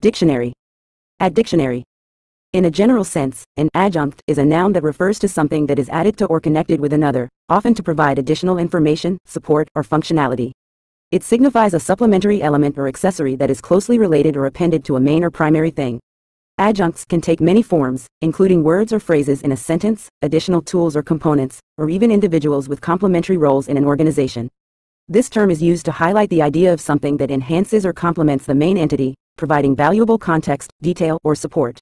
Dictionary. Add dictionary. In a general sense, an adjunct is a noun that refers to something that is added to or connected with another, often to provide additional information, support, or functionality. It signifies a supplementary element or accessory that is closely related or appended to a main or primary thing. Adjuncts can take many forms, including words or phrases in a sentence, additional tools or components, or even individuals with complementary roles in an organization. This term is used to highlight the idea of something that enhances or complements the main entity, providing valuable context, detail, or support.